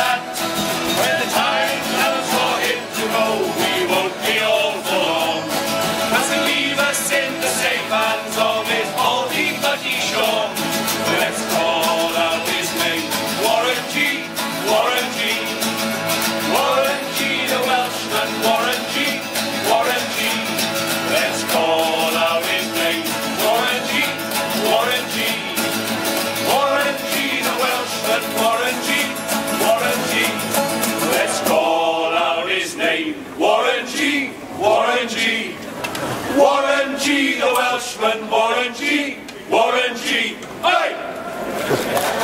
sat Warren G, Warren G, Warren G, the Welshman, Warren G, Warren G, hey!